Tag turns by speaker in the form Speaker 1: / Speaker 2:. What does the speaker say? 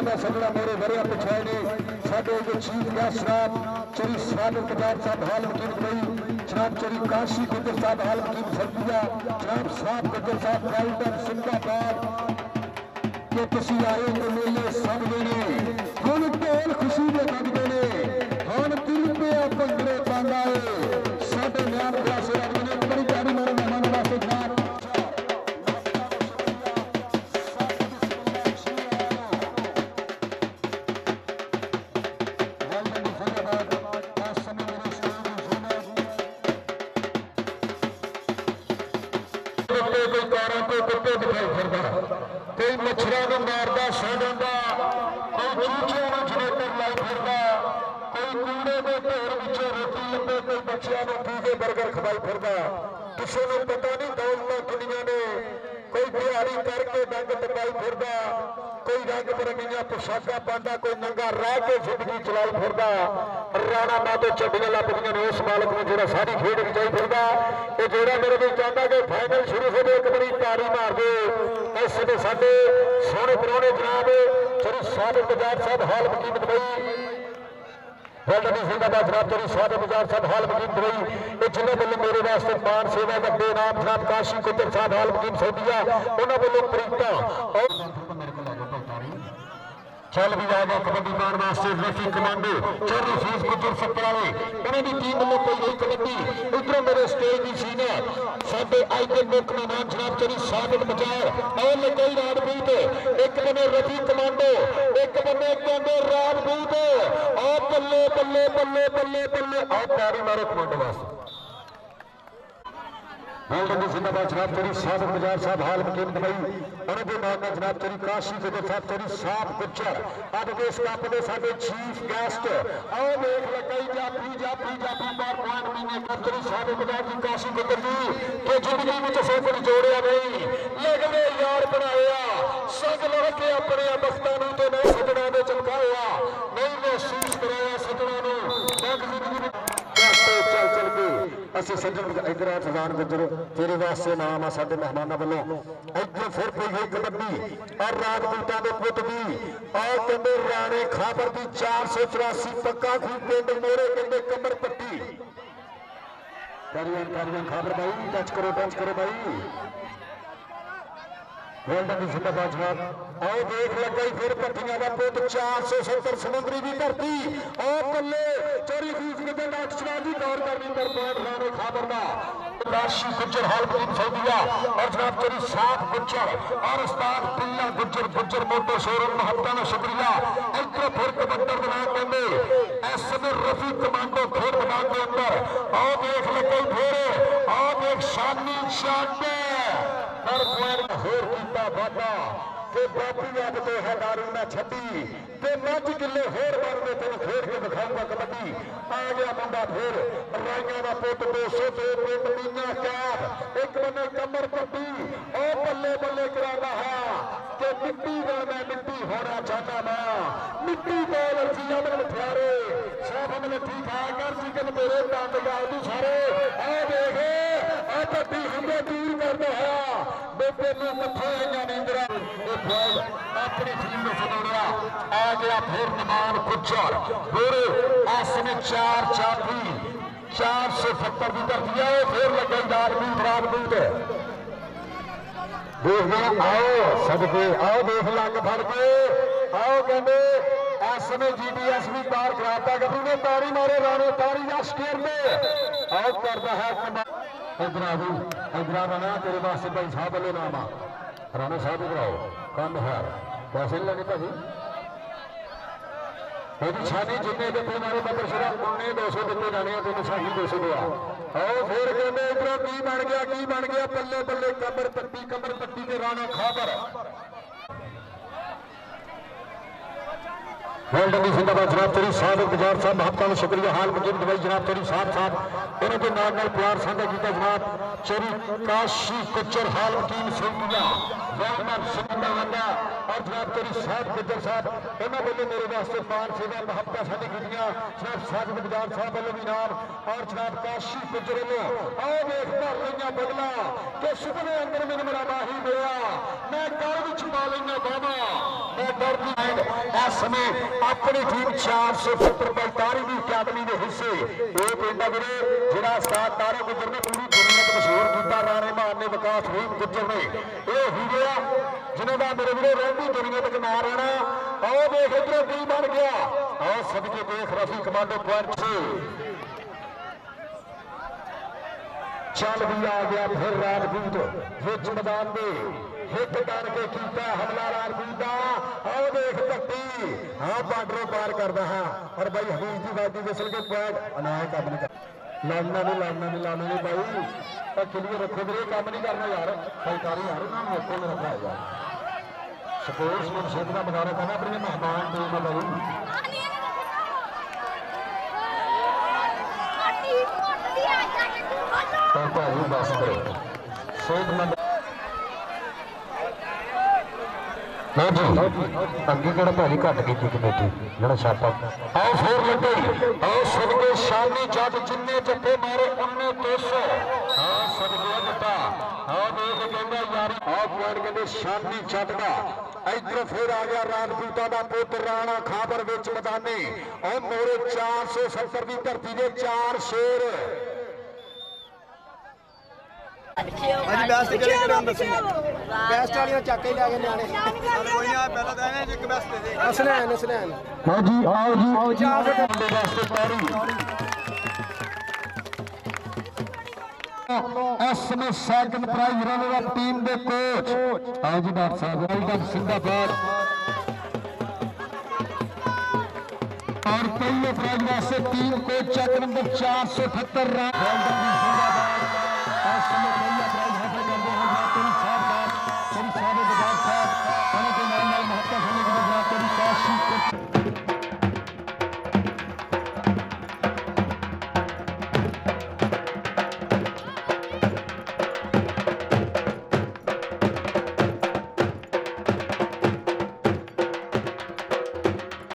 Speaker 1: ਜਨਾਂ ਦਾ ਸਗੜਾ ਮੋਰੇ ਵਰਿਆ ਪਿਛਾਏ ਨੇ। ਸਾਡੇ ਜੋ ਚੀਫ ਗੈਸਟ ਸਾਹਿਬ ਚਰੀ ਸਾਦਰ ਪੰਜਾਬ ਸਾਹਿਬ ਹਾਲ ਮਕੀਮ ਦੁਬਈ ਜਨਾਬ ਚਰੀ ਕਾਸ਼ੀ ਗੁੱਜਰ ਸਾਹਿਬ ਹਾਲ ਮਕੀਮ ਸਰਬੀਆ ਜਨਾਬ Sahib Gujjar Sahib well done Singapore ਕਿ ਤੁਸੀਂ ਆਏ ਹੋ ਮੇਲੇ, ਸਭ ਨੇ ਹੁਣ ਢੋਲ ਖੁਸ਼ੀ ਦੇ ਵੱਜਦੇ ਨੇ ਹੁਣ ਦਿਲ ਤੇ ਆ ਭੰਗੜੇ ਪਾਉਂਦਾ ਏ। ਕੁੱਤੇ ਕੋਈ ਕਾਰਾਂ ਤੇ ਕੁੱਤੇ ਦਿਖਾਈ ਫਿਰਦਾ। ਕੋਈ ਮੱਛਰਾਂ ਨੂੰ ਮਾਰਦਾ ਛੱਡਦਾ ਕੋਈ ਚੂਚਿਆਂ ਨੂੰ ਜਨੇਟਰ ਲਾਈ ਫਿਰਦਾ, ਕੋਈ ਕੂੜੇ ਦੇ ਢੇਰ ਵਿੱਚੋਂ ਰੋਟੀ ਲੱਭੇ ਕੋਈ ਬੱਚਿਆਂ ਨੂੰ ਪੀਜ਼ੇ 버ਗਰ ਖਵਾਈ ਫਿਰਦਾ। ਕਿਸੇ ਨੂੰ ਪਤਾ ਨਹੀਂ ਦੌਲਤਾਂ ਕਿੰਨੀਆਂ ਨੇ ਕੋਈ ਦਿਹਾੜੀ ਕਰਕੇ ਡੰਗ ਟਪਾਈ ਫਿਰਦਾ, ਕੋਈ ਰੰਗ ਬਰੰਗੀਆਂ ਪੋਸ਼ਾਕਾਂ ਪਾਉਂਦਾ, ਕੋਈ ਨੰਗਾ ਰਹਿ ਕੇ ਜ਼ਿੰਦਗੀ ਚਲਾਈ ਫਿਰਦਾ। ਰਾਣਾ ਮਾਤੇ ਚੱਡੀਆਂ ਲੱਭਦੀਆਂ ਨੇ ਉਸ ਮਾਲਕ ਨੂੰ ਜਿਹੜਾ ਸਾਰੀ ਖੇਡ ਵਿੱਚ ਫਿਰਦਾ। ਇਹ ਜਿਹੜਾ ਮੇਰੇ ਕੋਲ ਚਾਹੁੰਦਾ ਕਿ ਫਾਈਨਲ ਸ਼ੁਰੂ ਹੋਵੇ ਇੱਕ ਬੜੀ ਤਾੜੀ ਮਾਰ ਦਿਓ ਇਸ ਦੇ ਸਾਡੇ ਸੋਹਣੇ ਪੁਰਾਣੇ ਜਨਾਬ ਸ੍ਰੀ ਸਾਹਿਬ ਪੰਜਾਬ ਸਾਹਿਬ, ਹਾਲ ਮਕੀਮਤ ਬਈ ਵਰਲਡ ਦੀ ਜ਼ਿੰਦਾਬਾਦ ਜਨਾਬ ਤੇਰੀ ਸਾਹਿਬ ਬਾਜ਼ਾਰ ਸਾਹਿਬ ਹਾਲ ਮਕੀਮ ਦੁਬਈ ਇਹ ਜਿਨ੍ਹਾਂ ਵੱਲੋਂ ਮੇਰੇ ਵਾਸਤੇ ਮਾਨ ਸੇਵਾ ਦਾ ਬੇਨਾਮ ਜਨਾਬ ਕਾਸ਼ੀ ਕੁੱਤਰ ਸਾਹਿਬ ਹਾਲ ਮਕੀਮ ਸੋਢੀਆ ਉਹਨਾਂ ਵੱਲੋਂ ਪ੍ਰੀਤਾਂ। ਚੱਲ ਵੀ ਜਾਏਗਾ ਕਬੱਡੀ ਪਾਉਣ ਵਾਸਤੇ ਰਫੀ ਕਮਾਂਡੋ। ਚੋਰੀ ਫੀਸ ਗੁੱਜਰ ਸੱਪਰ ਉਹਨਾਂ ਦੀ ਟੀਮ ਵੱਲੋਂ ਕੋਈ ਨਹੀਂ ਕਬੱਡੀ। ਉਧਰੋਂ ਮੇਰੇ ਸਟੇਜ ਦੀ ਸੀਨ ਸਾਡੇ ਅੱਜ ਮੁੱਖ ਮਹਿਮਾਨ ਜਨਾਬ ਚੋਰੀ ਸਾਹਿਬ ਬਚਾਰ ਔਰ ਲਗਾਈ ਰਾਜਪੂਤ ਇੱਕ ਬੰਨੇ ਰਫੀ ਕਮਾਂਡੋ, ਇੱਕ ਬੰਨੇ ਕਹਿੰਦੇ ਰਾਜਪੂਤ ਆ ਬੱਲੇ ਬੱਲੇ ਬੱਲੇ ਬੱਲੇ ਬੱਲੇ। ਆ ਤਾਰੀ ਮਾਰੋ ਕਮਾਂਡੋ ਵਾਸਤੇ। ਹੋਲਡਨ ਜ਼ਿੰਦਾਬਾਦ ਜਨਾਬ ਤੇਰੀ ਸਾਹਿਬ ਬਾਜ਼ਾਰ ਸਾਹਿਬ ਹਾਲ ਮਕੀਮ ਦੁਬਈ ਉਹਨਾਂ ਦੇ ਨਾਲ ਨਾਲ ਜਨਾਬ ਤੇਰੀ ਕਾਸ਼ੀ ਦੇ ਸਾਹਿਬ ਤੇਰੀ ਸਾਹਿਬ ਗੁੱਜਰ। ਅੱਜ ਦੇ ਇਸ ਦੇ ਸਾਡੇ ਚੀਫ ਗੈਸਟ ਆਓ ਵੇਖ ਲਗਾਈ ਜਾਪੀ ਜਾਪੀ ਜਾਪੀ ਬਾਰ ਪੁਆਇੰਟ ਮਹੀਨੇ ਕਰ ਤੇਰੀ ਸਾਹਿਬ ਬਾਜ਼ਾਰ ਦੀ ਕਾਸ਼ੀ ਗੁੱਜਰ ਜੀ, ਕਿ ਜ਼ਿੰਦਗੀ ਵਿੱਚ ਸੋਫਰ ਜੋੜਿਆ ਨਹੀਂ ਲਗਦੇ ਯਾਰ ਬਣਾਇਆ। ਸੰਗ ਲੜ ਕੇ ਆਪਣੇ ਬਖਤਾਂ ਨੂੰ ਤੇ ਨਹੀਂ ਸਜਣਾ ਦੇ ਚਮਕਾਇਆ ਨਹੀਂ ਮਹਿਸੂਸ ਕਰਾਇਆ ਸਜਣਾ ਨੂੰ ਬਗ ਜ਼ਿੰਦਗੀ ਵਿੱਚ ਚੱਲ ਚੱਲ ਚੱਲ ਕੇ ਅਸੀਂ ਇਧਰ ਫਜ਼ਾਨ ਗੁੱਜਰ, ਤੇਰੇ ਵਾਸਤੇ ਨਾਮ ਆ ਸਾਡੇ ਮਹਿਮਾਨਾਂ ਵੱਲੋਂ। ਇੱਧਰ ਫਿਰ ਪਈ ਹੋਈ ਕਬੱਡੀ ਔਰ ਰਾਜਪੂਤਾਂ ਦੇ ਪੁੱਤ ਦੀ ਔਰ ਕਹਿੰਦੇ ਰਾਣੇ ਖਾਬਰ ਦੀ 484 ਪੱਕਾ ਖੂ ਪਿੰਡ ਮੋਰੇ ਕਹਿੰਦੇ ਕਮਰ ਪੱਟੀ। ਕਰੀਆਂ ਕਰੀਆਂ, ਖਾਬਰ ਬਾਈ ਟੱਚ ਕਰੋ ਟੱਚ ਕਰੋ ਬਾਈ। ਵਰਲਡ ਦੀ ਜ਼ਿੰਦਾਬਾਦ ਜਨਾਬ ਆਓ ਦੇਖ ਲੱਗਾ ਫਿਰ ਪੱਟੀਆਂ ਦਾ ਪੁੱਤ 470 ਸਮੁੰਦਰੀ ਦੀ ਧਰਤੀ। ਆਓ ਦੇ ਨਾਲ ਚੜਾ ਦੀ ਦੌੜ ਕਰਨੀ ਪਰ ਪੁਆਇੰਟ ਲਾਣੇ ਖਾਬਰ ਦਾ ਰਾਸ਼ੀ ਗੁੱਜਰ ਹਾਲਪੀਨ ਸੌਦੀਆ ਔਰ ਜਨਾਬ ਤੇਰੀ ਸਾਥ ਗੁੱਜਰ ਔਰ ਉਸਤਾਦ ਪਿੱਲਾ ਗੁੱਜਰ ਗੁੱਜਰ ਮੋਟੋ ਸ਼ੋਰੂਮ ਮਹੱਬਤਾਂ ਦਾ ਸ਼ੁਕਰੀਆ ਇੱਧਰ ਫਿਰ ਕਬੱਤਰ ਦੇ ਨਾਲ ਕਹਿੰਦੇ ਐਸ ਸਮੇਂ ਰਫੀ ਕਮਾਂਡੋ ਖੇਡ ਮੈਦਾਨ ਦੇ ਅੰਦਰ ਆਓ ਦੇਖ ਲੱਗਾ ਹੀ ਫਿਰ ਆਓ ਦੇਖ ਸ਼ਾਨੀ ਸ਼ਾਨੇ ਪਰ ਪੁਆਇੰਟ ਹੋਰ ਕੀਤਾ ਵਾਦਾ ਕਿ ਬਾਪੂ ਅੱਜ ਤੋਂ ਹੈ ਦਾਰੂ ਨਾ ਛੱਡੀ ਤੇ ਮੱਝ ਕਿੱਲੇ ਹੋਰ ਬਣਦੇ ਤੈਨੂੰ ਖੇਡ ਕੇ ਦਿਖਾਊਗਾ ਕਬੱਡੀ ਆ ਗਿਆ ਮੁੰਡਾ ਫੇਰ ਰਾਈਆਂ ਦਾ ਪੁੱਤ 202 ਪਿੰਡ ਮੀਨਾ ਕਾਬ ਇੱਕ ਬੰਨੇ ਕਮਰ ਪੱਟੀ ਉਹ ਬੱਲੇ ਬੱਲੇ ਕਰਾਉਂਦਾ ਹੈ ਕਿ ਮਿੱਟੀ ਨਾਲ ਮੈਂ ਮਿੱਟੀ ਹੋਣਾ ਚਾਹੁੰਦਾ ਮੈਂ ਮਿੱਟੀ ਕੋਲ ਅਰਜ਼ੀਆਂ ਦੇ ਮਠਿਆਰੇ ਸਾਫ਼ ਮਨ ਠੀਕ ਆ ਕਰ ਸੀ ਕਿ ਮੇਰੇ ਦੰਦ ਗਾਉਦੀ ਸਾਰੇ ਆ ਦੇਖ ਆ ਪੱਟੀ ਹੁੰਦੇ ਦੂਰ ਕਰਦਾ ਹੈ ਬੇਬੇ ਨੂੰ ਮੱਥੇ ਆਈਆਂ ਨੀਂਦਰਾ ਇਹ ਫੌਜ ਆਪਣੀ ਟੀਮ ਨੂੰ ਸਦਾਉਣਾ ਆ ਗਿਆ ਫਿਰ ਨਿਮਾਨ ਗੁੱਜਰ ਗੋਰੇ ਆਸਨੇ ਚਾਰ ਚਾਪੀ 470 ਦੀ ਧਰਤੀ ਹੈ ਫਿਰ ਲੱਗਾ ਰਾਜਪੂਤ ਰਾਜਪੂਤ ਦੇਖਦੇ ਆਓ, ਸਦਕੇ, ਆਓ, ਦੇਖ ਲੱਗ ਫੜ ਕੇ। ਆਓ ਕਹਿੰਦੇ, ਇਸ ਸਮੇਂ ਜੀਡੀਐਸ ਵੀ ਪਾਰ ਕਰਾਤਾ, ਗੱਭਰੂ ਨੇ ਤਾਰੀ ਮਾਰੇ, ਰਾਣੇ ਤਾਰੀ ਦਾ ਸਕੇਰ ਦੇ ਆਓ, ਕਰਦਾ ਹੈ ਇਧਰ ਆ ਜੀ, ਇਧਰ ਆ ਰਾਣਾ, ਤੇਰੇ ਵਾਸਤੇ ਭਾਈ ਸਾਹਿਬ ਵੱਲੋਂ ਨਾਮ ਰਾਣਾ ਸਾਹਿਬ ਇਧਰ ਕੰਮ ਹੈ ਪੈਸੇ ਲੈਣੇ ਭਾਜੀ? ਉਹਦੀ ਛਾਨੀ ਜਿੰਨੇ ਦਿੱਤੇ ਮਾਰੇ ਬੱਬਰ ਸ਼ਰਾ, ਉਹਨੇ 200 ਦਿੱਤੇ ਜਾਣੇ ਆ, ਤੈਨੂੰ ਸਾਹੀ 200 ਦਿਆ ਆਓ ਫਿਰ ਕਹਿੰਦੇ ਇਧਰੋਂ ਕੀ ਬਣ ਗਿਆ, ਕੀ ਬਣ ਗਿਆ? ਬੱਲੇ ਬੱਲੇ ਕਬਰ ਪੱਟੀ ਕਬਰ ਪੱਟੀ ਤੇ ਰਾਣਾ ਖਾਬਰ। ਵਰਲਡ ਦੀ ਜ਼ਿੰਦਾਬਾਦ ਜਨਾਬ ਤੇਰੀ ਸਾਹਿਬ ਗੁਜ਼ਾਰ ਸਾਹਿਬ ਮਹੱਤਾਂ ਦਾ ਸ਼ੁਕਰੀਆ। ਹਾਲ ਮਜੀਦ ਦਵਾਈ ਜਨਾਬ ਤੇਰੀ ਸਾਹਿਬ ਸਾਹਿਬ। ਉਹਨਾਂ ਦੇ ਨਾਲ ਨਾਲ ਪਿਆਰ ਸਾਂਝਾ ਕੀਤਾ ਜਨਾਬ। ਚੋਰੀ ਕਾਸ਼ੀ ਕੁਚਰ ਹਾਲ ਮਕੀਮ ਸੌਂਪੀਆ ਰਹਿਮਤ ਸਿੰਘ ਵੰਡਾ ਔਰ ਜਨਾਬ ਤੇਰੀ ਸਾਹਿਬ ਗੁੱਜਰ ਸਾਹਿਬ, ਇਹਨਾਂ ਵੱਲੋਂ ਮੇਰੇ ਵਾਸਤੇ ਪਾਨ ਸੇਵਾ ਮਹੱਤਾਂ ਸਾਂਝੀ ਕੀਤੀਆਂ। ਜਨਾਬ ਸਾਜਦ ਗੁਜ਼ਾਰ ਸਾਹਿਬ ਵੱਲੋਂ ਵੀ ਨਾਮ ਔਰ ਜਨਾਬ ਕਾਸ਼ੀ ਕੁਚਰ ਵੱਲੋਂ ਆਓ ਵੇਖ ਭਰ ਲਈਆਂ ਬਦਲਾ ਕਿ ਸੁਪਨੇ ਅੰਦਰ ਮੈਨੂੰ ਮੇਰਾ ਮਾਹੀ ਮਿਲਿਆ। ਮੈਂ ਗਲ ਵਿੱਚ ਪਾ ਲਈਆਂ ਬਾਵਾ ਹੈਡਰ ਦੀ ਇਸ ਸਮੇਂ ਆਪਣੀ ਟੀਮ 470 45 ਦੀ ਅਕੈਡਮੀ ਦੇ ਹਿੱਸੇ ਇਹ ਪਿੰਡ ਆ ਵੀਰੇ, ਜਿਹੜਾ ਉਸਤਾਦ ਤਾਰੇ ਗੁੱਜਰ ਨੇ ਪੂਰੀ ਦੁਨੀਆ ਮਸ਼ਹੂਰ ਕੀਤਾ ਰਾਣੇ ਮਾਨ ਨੇ ਵਿਕਾਸ ਰਹੀਮ ਗੁੱਜਰ ਨੇ। ਇਹ ਹੀਰੇ ਆ ਜਿਨ੍ਹਾਂ ਦਾ ਮੇਰੇ ਵੀਰੇ ਰਹਿੰਦੀ ਦੁਨੀਆ ਤੱਕ ਨਾਂ ਰਹਿਣਾ। ਆਓ ਦੇਖ ਇਧਰੋਂ ਕੀ ਬਣ ਗਿਆ। ਆਓ ਸਦਕੇ ਦੇਖ ਰਫੀ ਕਮਾਂਡੋ ਪੁਆਇੰਟ 6 ਚੱਲ ਵੀ ਆ ਗਿਆ ਫਿਰ ਰਾਜਪੂਤ। ਵਿੱਚ ਮੈਦਾਨ ਦੇ ਹਿੱਟ ਕਰਕੇ ਕੀਤਾ ਹਮਲਾ ਰਾਜਪੂਤ ਦਾ। ਆਓ ਦੇਖ ਧੱਤੀ ਹਾਂ ਬਾਰਡਰੋਂ ਪਾਰ ਕਰਦਾ ਹਾਂ। ਔਰ ਬਾਈ ਹਮੀਦ ਦੀ ਵਾਦੀ ਵਿਸਲ ਕੇ ਪੁਆਇੰਟ ਅਨਾਇ ਕੰਮ ਨਹੀਂ ਕਰ ਲਾਉਣਾ ਨਹੀਂ ਲਾਉਣਾ ਨਹੀਂ ਲਾਉਣਾ ਨਹੀਂ ਬਾਈ। ਤਾਂ ਕਲੀਅਰ ਰੱਖੋ ਵੀਰੇ ਕੰਮ ਨਹੀਂ ਕਰਨਾ ਯਾਰ। ਸਰਕਾਰੀ ਯਾਰ ਨਾ ਮੌਕੇ ਤੇ ਰੱਖਿਆ ਯਾਰ। ਸਪੋਰਟਸਮੈਨ ਸ਼ਿਪ ਦਾ ਬਗਾਰਾ ਕਰਨਾ ਆਪਣੀ ਮਹਿਮਾਨ ਟੀਮ ਆ ਬਾਈ ਤਾਂ ਭਾਜੀ ਬਸ ਕਰੋ। ਸਿਹਤਮੰਦ ਨਹੀਂ ਜੀ, ਅੱਗੇ ਕਿਹੜਾ ਭਾਜੀ ਘੱਟ ਕੀਤੀ ਕਮੇਟੀ, ਜਿਹੜਾ ਛਾਪਾ ਆਓ ਫੇਰ ਲੱਗੇ। ਆਓ ਸਦਕੇ ਸ਼ਾਨੀ ਜੱਟ ਜਿੰਨੇ ਜੱਫੇ ਮਾਰੇ, ਉਹਨੇ 200 ਆਓ ਸਦਕੇ ਜੱਟਾ ਆਓ ਦੇਖ ਕਹਿੰਦਾ ਯਾਰ, ਆਓ ਪੁਆਇੰਟ ਕਹਿੰਦੇ ਸ਼ਾਨੀ ਜੱਟ ਦਾ। ਇੱਧਰ ਫੇਰ ਆ ਗਿਆ ਰਾਜਪੂਤਾਂ ਦਾ ਪੁੱਤ, ਰਾਣਾ ਖਾਬਰ ਵਿੱਚ ਮੈਦਾਨੇ। ਉਹ ਮੋਰੇ 470 ਦੀ ਧਰਤੀ ਦੇ ਚਾਰ ਸ਼ੇਰ।
Speaker 2: ਅੱਜ ਬੈਸਟ ਕਿਹੜੇ ਕਿਹੜੇ ਹੁੰਦੇ ਸੀ। ਬੈਸਟ ਵਾਲੀਆਂ ਚੱਕ ਕੇ ਲਿਆ ਕੇ ਨਿਆਣੇ। ਕੋਈ ਨਹੀਂ ਪਹਿਲਾਂ ਤਾਂ ਇਹਨੇ ਇੱਕ ਬੈਸਟ ਦੇ ਦੇ ਅਸਨੈਨ ਅਸਨੈਨ
Speaker 1: ਹਾਂ ਜੀ। ਆਓ ਜੀ। ਆਓ ਜੀ। ਮੁੰਡੇ ਵਾਸਤੇ ਤਾਰੀ ਇਸ ਸਮੇਂ second prize runner up team ਦੇ ਕੋਚ ਆਓ ਜੀ ਡਾਕਟਰ ਸਾਹਿਬ ਵੈਲਡਨ ਸਿੰਗਾਪੁਰ ਔਰ ਪਹਿਲੇ ਪ੍ਰਾਈਜ਼ ਵਾਸਤੇ team coach Chak number 478 well done ਜੀ ਸਿੰਗਾਪੁਰ ਰਾਸ਼ਟਰ ਨੂੰ ਪਹਿਲਾ ਪ੍ਰਾਈਜ਼ ਹਾਸਲ ਕਰਦੇ ਹਨ ਸਾਤਨ ਸਾਹਿਬ ਦਾ ਸੰਸਾਰ ਦੇ ਬਜਾਰ ਸਾਹਿਬ ਉਹਨਾਂ ਦੇ ਨਾਲ ਨਾਲ ਮਹੱਤਵਪੂਰਨ ਗੁਰੂ ਗ੍ਰੰਥ ਸਾਹਿਬ ਦੀ ਕਾਸ਼ੀ